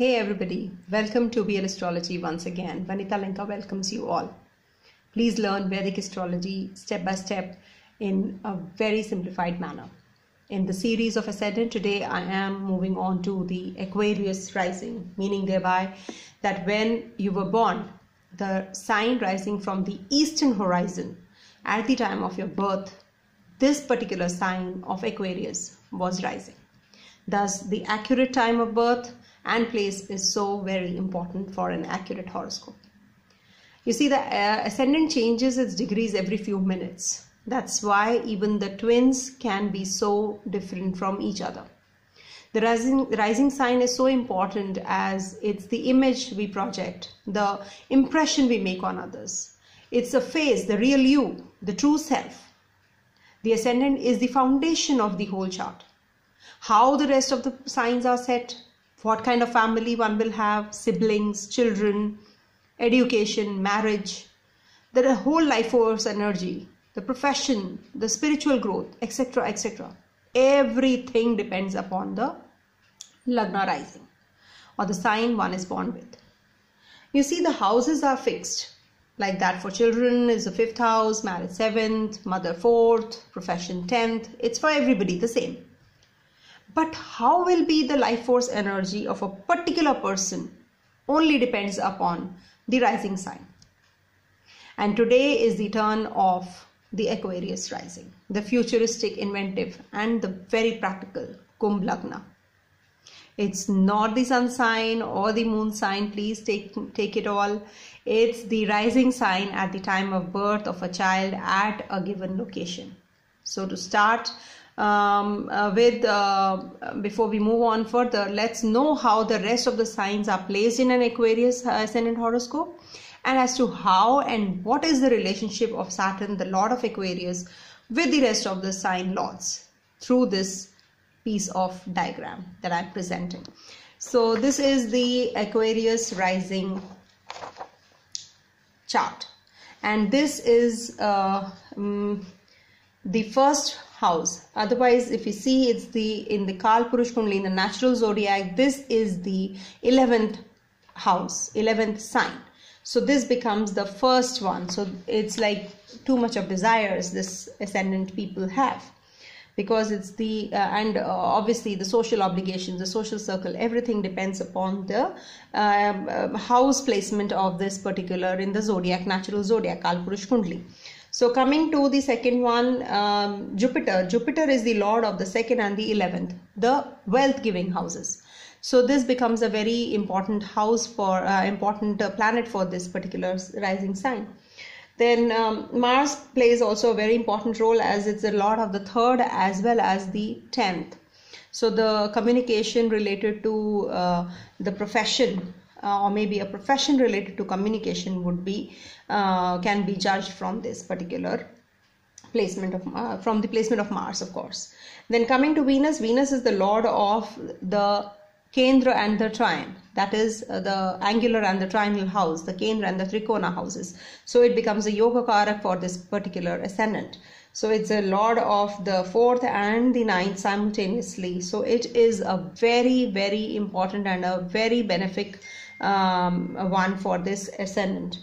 Hey everybody, welcome to VL Astrology once again. Vanita Lenka welcomes you all. Please learn Vedic astrology step by step in a very simplified manner. In the series of Ascendant, today I am moving on to the Aquarius rising, meaning thereby that when you were born, the sign rising from the eastern horizon at the time of your birth, this particular sign of Aquarius was rising. Thus, the accurate time of birth and place is so very important for an accurate horoscope. You see, the uh, ascendant changes its degrees every few minutes. That's why even the twins can be so different from each other. The rising, rising sign is so important as it's the image we project, the impression we make on others. It's a face, the real you, the true self. The ascendant is the foundation of the whole chart. How the rest of the signs are set, what kind of family one will have, siblings, children, education, marriage, the whole life force energy, the profession, the spiritual growth, etc. etc. Everything depends upon the Lagna rising or the sign one is born with. You see, the houses are fixed like that for children is the fifth house, marriage seventh, mother fourth, profession tenth. It's for everybody the same. But how will be the life force energy of a particular person only depends upon the rising sign. And today is the turn of the Aquarius rising, the futuristic, inventive, and the very practical Kumbh Lagna. It's not the sun sign or the moon sign, please take, take it all. It's the rising sign at the time of birth of a child at a given location. So, to start, um, uh, with uh, before we move on further let's know how the rest of the signs are placed in an aquarius uh, ascendant horoscope and as to how and what is the relationship of saturn the lord of aquarius with the rest of the sign lords through this piece of diagram that i'm presenting. So this is the aquarius rising chart. And this is um, the first house. Otherwise if you see it's the in the Kal Purush Kundli in the natural zodiac this is the 11th house 11th sign. So this becomes the first one. So it's like too much of desires this ascendant people have. Because it's the uh, and uh, obviously the social obligations the social circle everything depends upon the uh, house placement of this particular in the zodiac natural zodiac kalpurush kundli so coming to the second one, um, Jupiter. Jupiter is the lord of the second and the eleventh, the wealth giving houses. So this becomes a very important house for uh, important uh, planet for this particular rising sign. Then um, Mars plays also a very important role as it's the lord of the third as well as the tenth. So the communication related to uh, the profession uh, or maybe a profession related to communication would be uh, can be judged from this particular placement of uh, from the placement of Mars of course. Then coming to Venus Venus is the lord of the Kendra and the trine that is uh, the angular and the trinal house the Kendra and the Trikona houses. So it becomes a yoga karak for this particular ascendant. So it's a lord of the fourth and the ninth simultaneously. So it is a very very important and a very benefic um, one for this ascendant.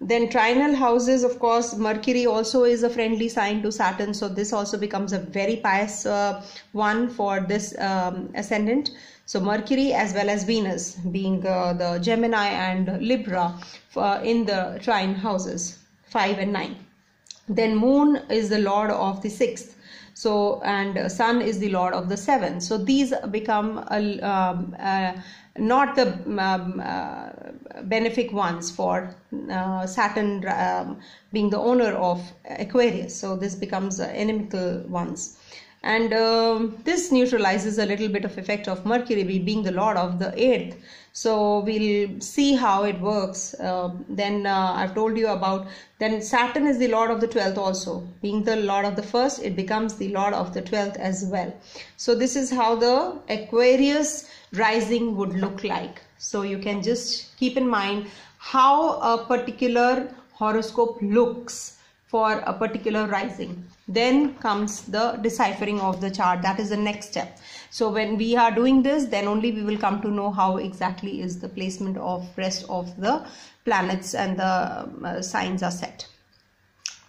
Then trinal houses of course mercury also is a friendly sign to saturn so this also becomes a very pious uh, one for this um, ascendant. So mercury as well as venus being uh, the gemini and libra uh, in the trine houses 5 and 9 then moon is the lord of the sixth so and sun is the lord of the seventh so these become a, um, not the um, uh, benefic ones for uh, Saturn um, being the owner of Aquarius. So this becomes uh, inimical ones. And um, this neutralizes a little bit of effect of Mercury being the lord of the eighth. So we'll see how it works. Uh, then uh, I've told you about then Saturn is the lord of the 12th also. Being the lord of the first, it becomes the lord of the 12th as well. So this is how the Aquarius rising would look like. So you can just keep in mind how a particular horoscope looks for a particular rising. Then comes the deciphering of the chart. That is the next step. So when we are doing this then only we will come to know how exactly is the placement of rest of the planets and the uh, signs are set.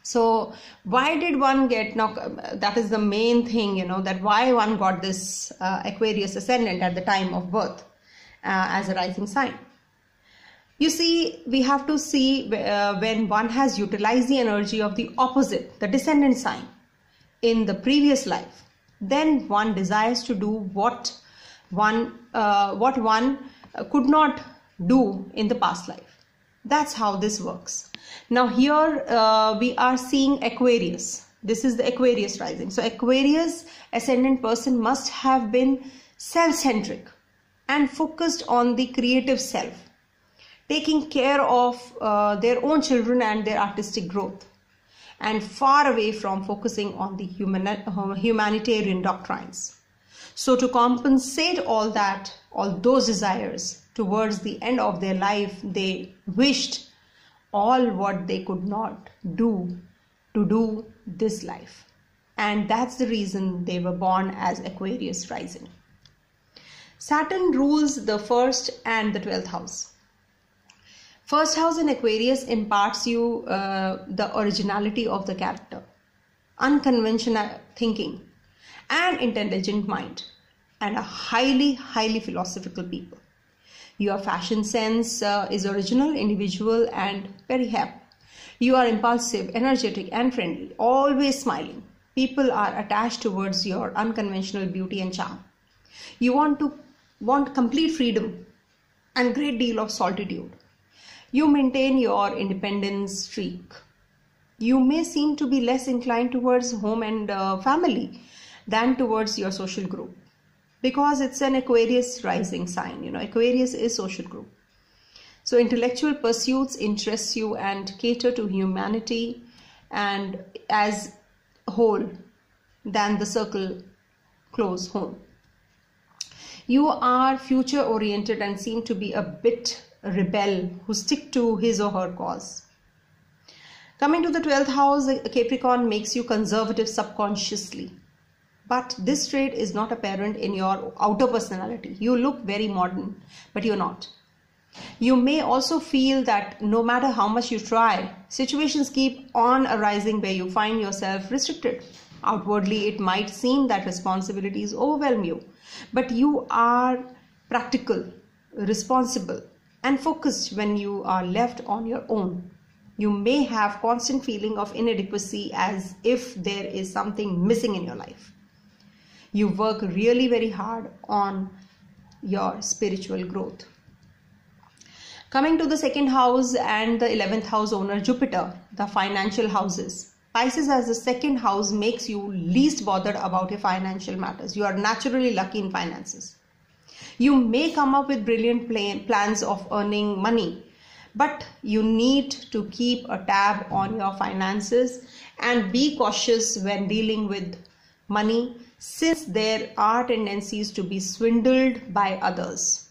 So why did one get now that is the main thing you know that why one got this uh, aquarius ascendant at the time of birth uh, as a rising sign you see, we have to see uh, when one has utilized the energy of the opposite, the descendant sign, in the previous life, then one desires to do what one uh, what one uh, could not do in the past life. That's how this works. Now here uh, we are seeing Aquarius. This is the Aquarius rising. So Aquarius ascendant person must have been self-centric and focused on the creative self taking care of uh, their own children and their artistic growth and far away from focusing on the human, uh, humanitarian doctrines. So, to compensate all that, all those desires, towards the end of their life, they wished all what they could not do to do this life. And that's the reason they were born as Aquarius rising. Saturn rules the first and the 12th house. First house in Aquarius imparts you uh, the originality of the character, unconventional thinking, and intelligent mind, and a highly, highly philosophical people. Your fashion sense uh, is original, individual, and very happy. You are impulsive, energetic, and friendly, always smiling. People are attached towards your unconventional beauty and charm. You want to want complete freedom and great deal of solitude you maintain your independence streak. You may seem to be less inclined towards home and uh, family than towards your social group because it's an Aquarius rising sign. You know, Aquarius is social group. So intellectual pursuits interest you and cater to humanity and as whole than the circle close home. You are future oriented and seem to be a bit rebel, who stick to his or her cause. Coming to the 12th house, Capricorn makes you conservative subconsciously. But this trait is not apparent in your outer personality. You look very modern, but you're not. You may also feel that no matter how much you try, situations keep on arising where you find yourself restricted. Outwardly, it might seem that responsibilities overwhelm you, but you are practical, responsible, and focused when you are left on your own. You may have constant feeling of inadequacy as if there is something missing in your life. You work really very hard on your spiritual growth. Coming to the second house and the 11th house owner Jupiter, the financial houses. Pisces as the second house makes you least bothered about your financial matters. You are naturally lucky in finances. You may come up with brilliant plan, plans of earning money, but you need to keep a tab on your finances and be cautious when dealing with money since there are tendencies to be swindled by others.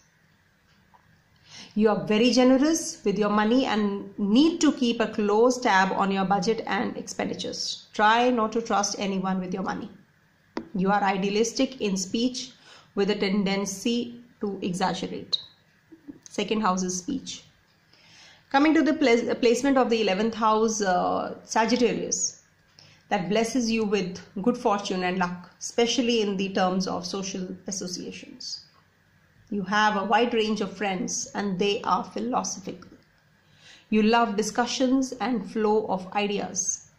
You are very generous with your money and need to keep a close tab on your budget and expenditures. Try not to trust anyone with your money. You are idealistic in speech with a tendency to exaggerate. Second house is speech. Coming to the placement of the 11th house, uh, Sagittarius, that blesses you with good fortune and luck, especially in the terms of social associations. You have a wide range of friends and they are philosophical. You love discussions and flow of ideas.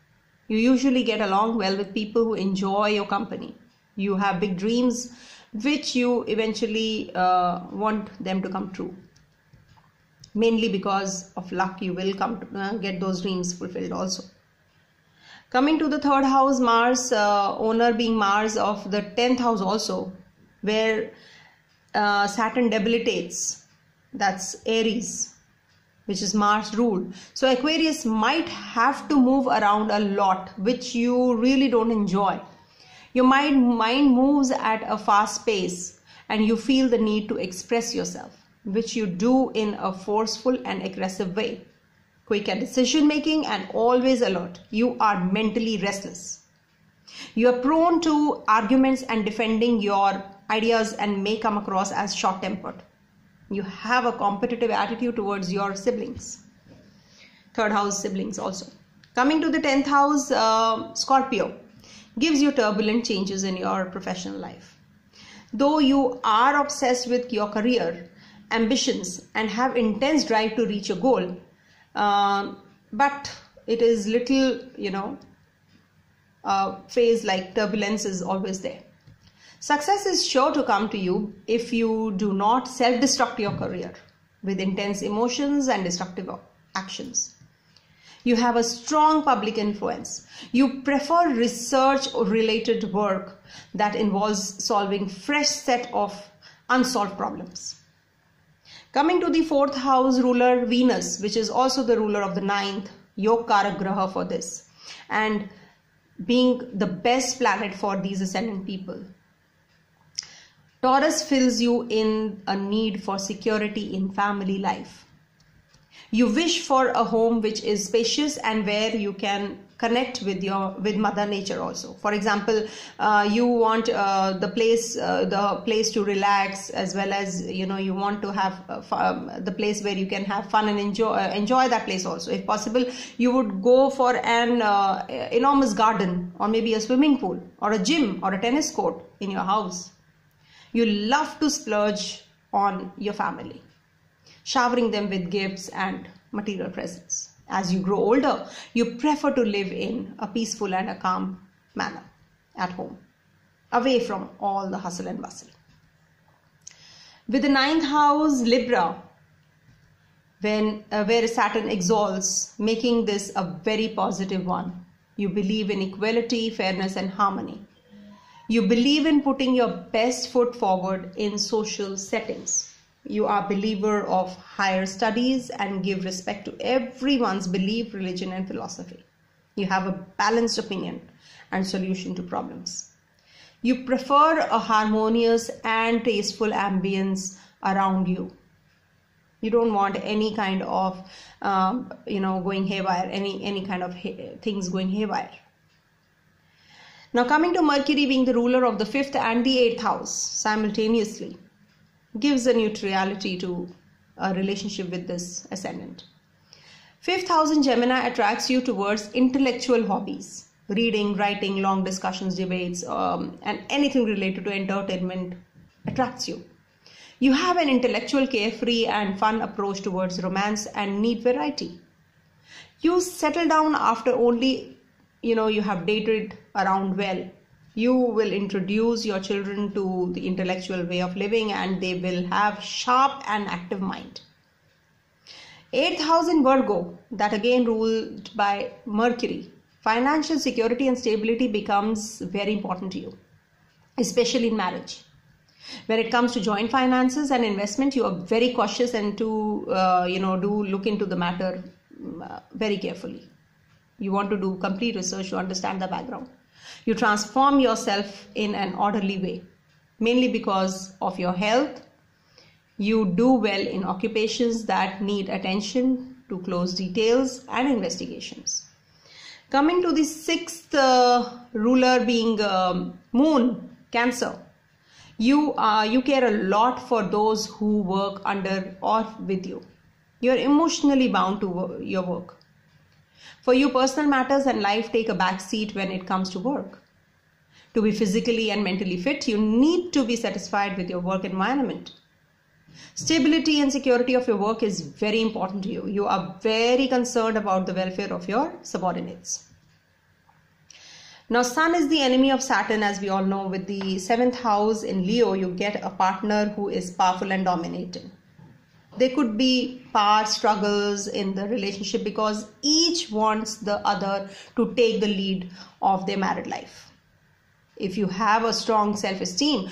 You usually get along well with people who enjoy your company. You have big dreams which you eventually uh, want them to come true. Mainly because of luck you will come to uh, get those dreams fulfilled also. Coming to the third house mars uh, owner being mars of the 10th house also where uh, saturn debilitates. That's aries which is mars rule so aquarius might have to move around a lot which you really don't enjoy your mind, mind moves at a fast pace and you feel the need to express yourself, which you do in a forceful and aggressive way. Quick at decision making and always alert. You are mentally restless. You are prone to arguments and defending your ideas and may come across as short tempered. You have a competitive attitude towards your siblings. Third house siblings also. Coming to the 10th house, uh, Scorpio gives you turbulent changes in your professional life. Though you are obsessed with your career, ambitions, and have intense drive to reach a goal, uh, but it is little, you know, uh, phase like turbulence is always there. Success is sure to come to you if you do not self destruct your career with intense emotions and destructive actions. You have a strong public influence. You prefer research related work that involves solving fresh set of unsolved problems. Coming to the fourth house ruler Venus, which is also the ruler of the ninth, Yogkara Graha for this, and being the best planet for these ascendant people. Taurus fills you in a need for security in family life. You wish for a home which is spacious and where you can connect with your with mother nature also. For example uh, you want uh, the place uh, the place to relax as well as you know you want to have uh, um, the place where you can have fun and enjoy uh, enjoy that place also. If possible you would go for an uh, enormous garden or maybe a swimming pool or a gym or a tennis court in your house. You love to splurge on your family showering them with gifts and material presents as you grow older, you prefer to live in a peaceful and a calm manner at home, away from all the hustle and bustle. With the ninth house, Libra, when uh, where Saturn exalts, making this a very positive one. You believe in equality, fairness, and harmony. You believe in putting your best foot forward in social settings you are believer of higher studies and give respect to everyone's belief religion and philosophy. You have a balanced opinion and solution to problems. You prefer a harmonious and tasteful ambience around you. You don't want any kind of um, you know going haywire any any kind of things going haywire. Now coming to mercury being the ruler of the fifth and the eighth house simultaneously gives a neutrality to a relationship with this ascendant. Fifth house in Gemini attracts you towards intellectual hobbies, reading, writing, long discussions, debates, um, and anything related to entertainment attracts you. You have an intellectual, carefree, and fun approach towards romance and need variety. You settle down after only, you know, you have dated around well you will introduce your children to the intellectual way of living and they will have sharp and active mind. Eighth house in virgo that again ruled by mercury. Financial security and stability becomes very important to you especially in marriage. When it comes to joint finances and investment you are very cautious and to uh, you know do look into the matter uh, very carefully. You want to do complete research to understand the background you transform yourself in an orderly way, mainly because of your health. You do well in occupations that need attention to close details and investigations. Coming to the sixth uh, ruler being um, Moon, Cancer. You, uh, you care a lot for those who work under or with you. You are emotionally bound to your work. For you, personal matters and life take a back seat when it comes to work. To be physically and mentally fit, you need to be satisfied with your work environment. Stability and security of your work is very important to you. You are very concerned about the welfare of your subordinates. Now, Sun is the enemy of Saturn, as we all know. With the seventh house in Leo, you get a partner who is powerful and dominating there could be power struggles in the relationship because each wants the other to take the lead of their married life. If you have a strong self esteem